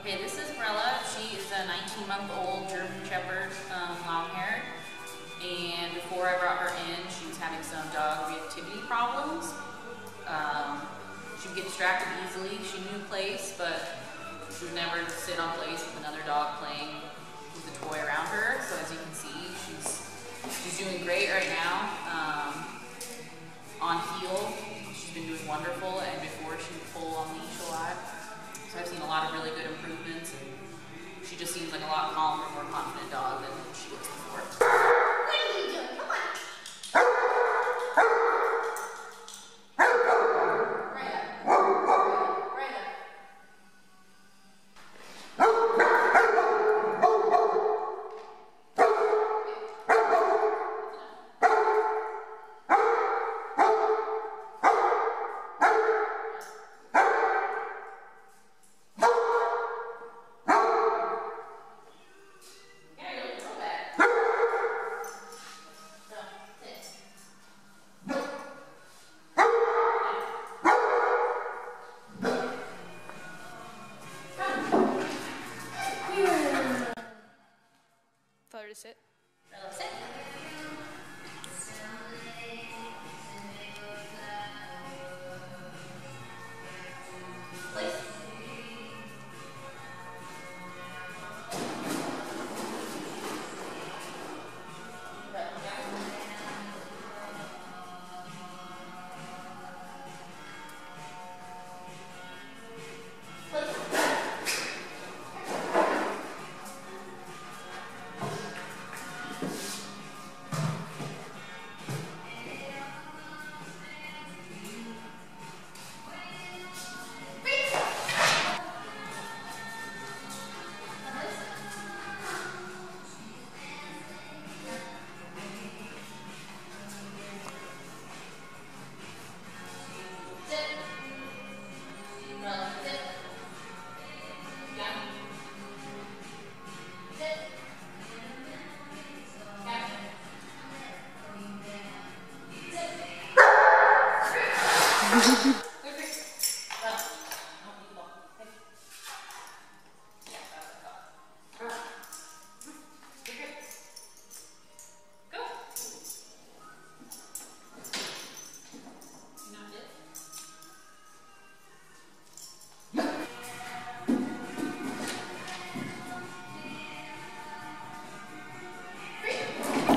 Okay, this is Brela. She is a 19-month-old German Shepherd, um, long hair. And before I brought her in, she was having some dog reactivity problems. Um, she would get distracted easily. She knew place, but she would never sit on place with another dog playing with a toy around her. So as you can see, she's she's doing great right now. Um, just seems like a lot calmer, more confident dog than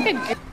like a.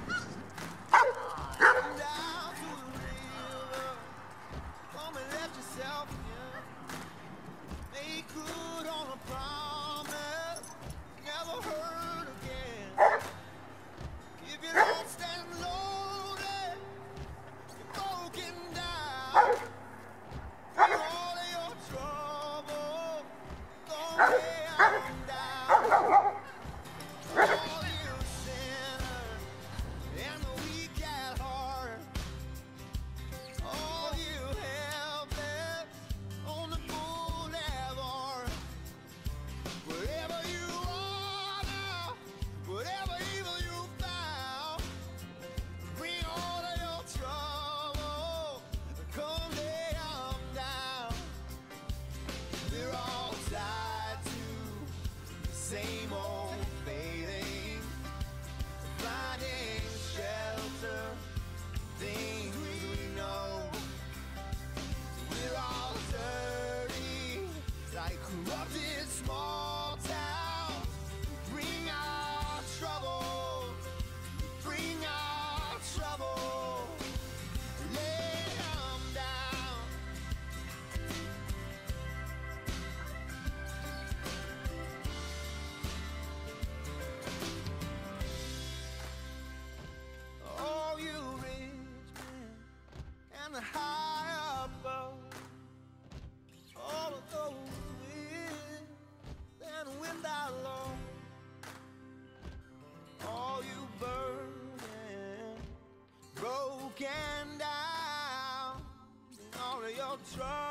try.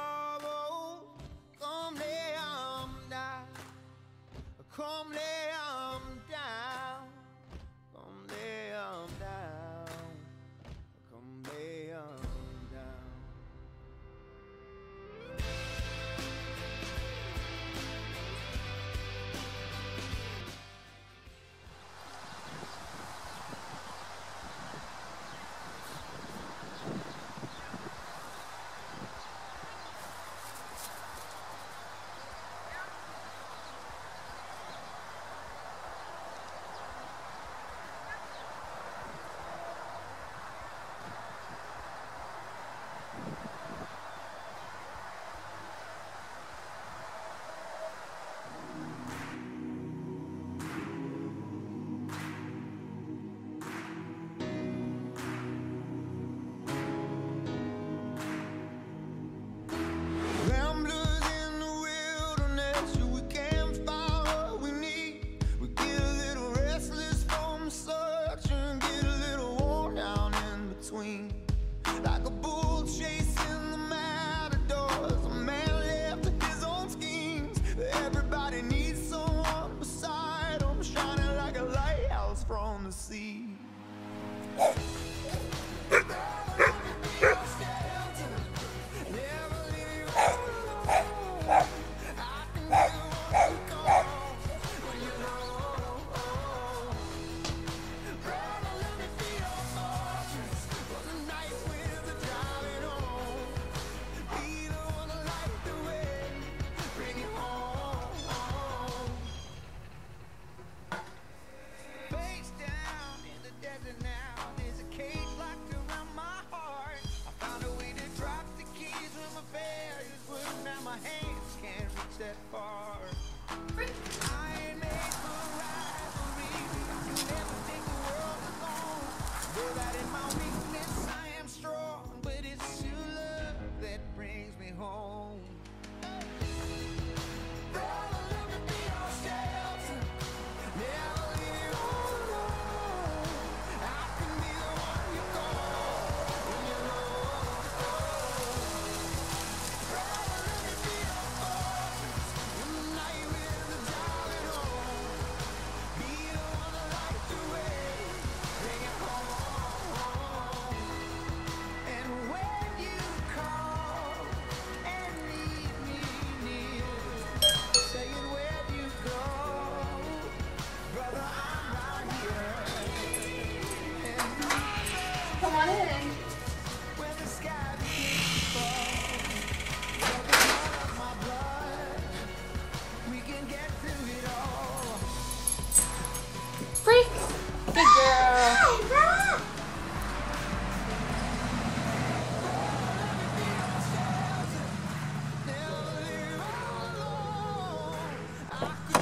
From Fuck.